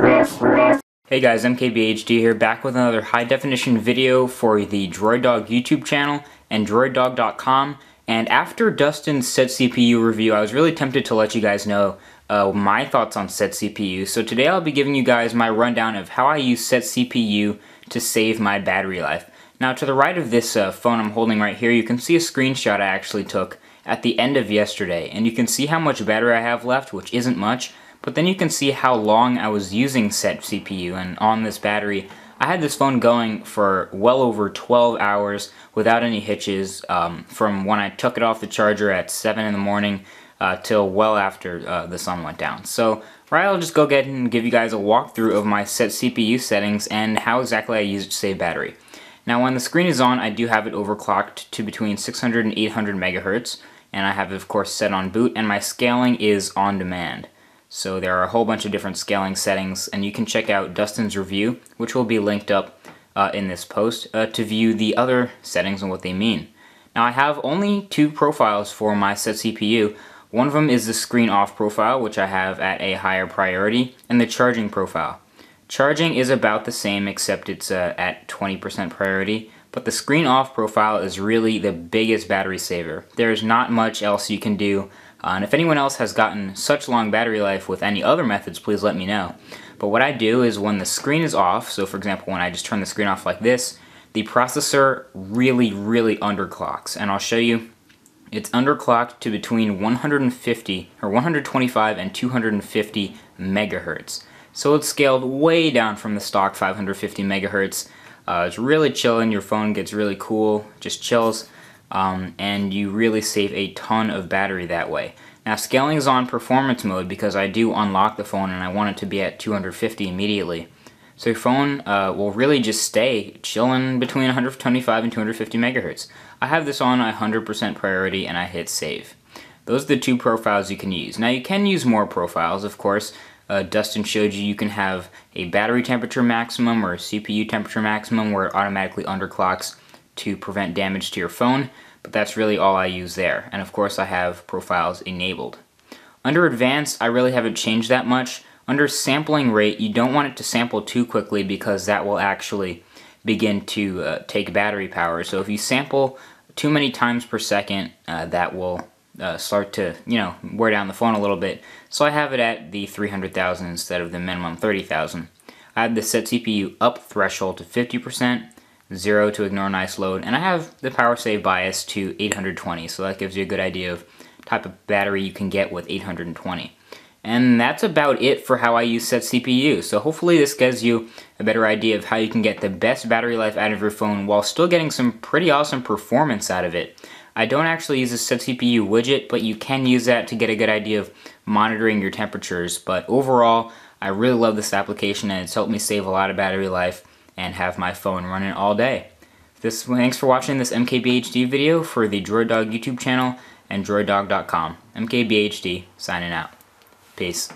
Hey guys, MKBHD here, back with another high definition video for the Droid Dog YouTube channel and DroidDog.com. And after Dustin's SetCPU review, I was really tempted to let you guys know uh, my thoughts on SetCPU. So today I'll be giving you guys my rundown of how I use SetCPU to save my battery life. Now to the right of this uh, phone I'm holding right here, you can see a screenshot I actually took at the end of yesterday. And you can see how much battery I have left, which isn't much. But then you can see how long I was using SetCPU and on this battery I had this phone going for well over 12 hours without any hitches um, from when I took it off the charger at 7 in the morning uh, till well after uh, the sun went down. So right, I'll just go get and give you guys a walkthrough of my SetCPU settings and how exactly I use it to save battery. Now when the screen is on, I do have it overclocked to between 600 and 800 megahertz, and I have it of course set on boot, and my scaling is on demand. So there are a whole bunch of different scaling settings, and you can check out Dustin's review, which will be linked up uh, in this post, uh, to view the other settings and what they mean. Now I have only two profiles for my SetCPU. One of them is the screen off profile, which I have at a higher priority, and the charging profile. Charging is about the same except it's uh, at 20% priority, but the screen off profile is really the biggest battery saver. There's not much else you can do uh, and if anyone else has gotten such long battery life with any other methods, please let me know. But what I do is when the screen is off, so for example when I just turn the screen off like this, the processor really, really underclocks. And I'll show you, it's underclocked to between 150, or 125 and 250 megahertz. So it's scaled way down from the stock 550 megahertz. Uh, it's really chilling, your phone gets really cool, just chills um, and you really save a ton of battery that way. Now scaling is on performance mode because I do unlock the phone and I want it to be at 250 immediately. So your phone uh, will really just stay chilling between 125 and 250 megahertz. I have this on 100% priority and I hit save. Those are the two profiles you can use. Now you can use more profiles, of course. Uh, Dustin showed you you can have a battery temperature maximum or a CPU temperature maximum where it automatically underclocks to prevent damage to your phone, but that's really all I use there. And of course I have profiles enabled. Under advanced, I really haven't changed that much. Under sampling rate, you don't want it to sample too quickly because that will actually begin to uh, take battery power. So if you sample too many times per second, uh, that will uh, start to, you know, wear down the phone a little bit. So I have it at the 300,000 instead of the minimum 30,000. I have the SetCPU up threshold to 50%, 0 to ignore nice load, and I have the power save bias to 820, so that gives you a good idea of type of battery you can get with 820. And that's about it for how I use SetCPU. So hopefully this gives you a better idea of how you can get the best battery life out of your phone while still getting some pretty awesome performance out of it. I don't actually use a SetCPU widget, but you can use that to get a good idea of monitoring your temperatures. But overall, I really love this application and it's helped me save a lot of battery life and have my phone running all day. This, thanks for watching this MKBHD video for the Droid Dog YouTube channel and DroidDog.com. MKBHD signing out. Peace.